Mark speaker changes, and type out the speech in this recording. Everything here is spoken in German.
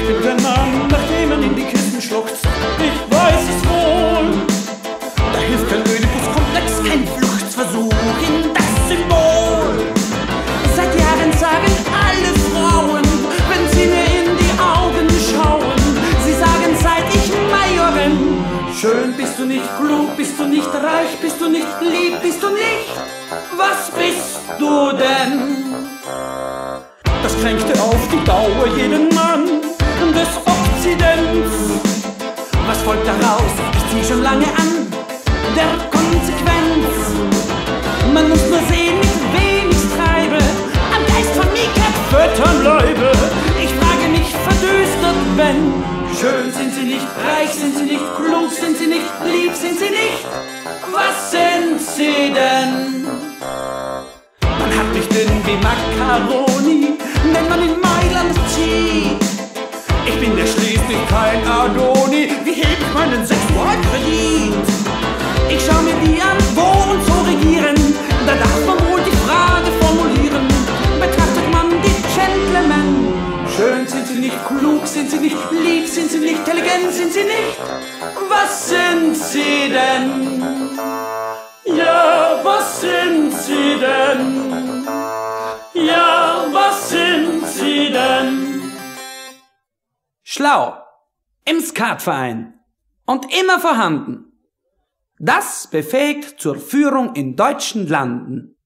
Speaker 1: liebenden Mann, nachdem man in die Kissen schluckt. Ich weiß es wohl. Da hilft kein Oedipus-Komplex, kein Fluchtsversuch in das Symbol.
Speaker 2: Seit Jahren sagen alle Frauen, wenn sie mir in die Augen schauen, sie sagen, seit ich Majorin.
Speaker 1: Schön bist du nicht, klug bist du nicht, reich bist du nicht, lieb bist du nicht. Was bist du denn? Das kränkte auf die Dauer jeden
Speaker 2: folgt daraus, ist sie schon lange an der Konsequenz. Man muss nur sehen, mit wem ich's treibe, am Geist von Mika
Speaker 1: Fötern bleibe.
Speaker 2: Ich frage mich verdüstert, wenn
Speaker 1: Schön sind sie nicht,
Speaker 2: reich sind sie nicht, klug sind sie nicht, lieb sind sie nicht.
Speaker 1: was sind sie denn? Man hat mich dünn wie Macaroni, nennt man in meinen Sexualkredit?
Speaker 2: Ich schau mir die an, wo und so regieren, da darf man wohl die Frage formulieren. Betrachtet man die Gentlemen,
Speaker 1: Schön sind sie nicht, klug sind sie nicht,
Speaker 2: lieb sind sie nicht, intelligent sind sie nicht.
Speaker 1: was sind sie denn? Ja, was sind sie denn? Ja, was sind sie denn?
Speaker 3: Schlau. Im Skatverein. Und immer vorhanden. Das befähigt zur Führung in deutschen Landen.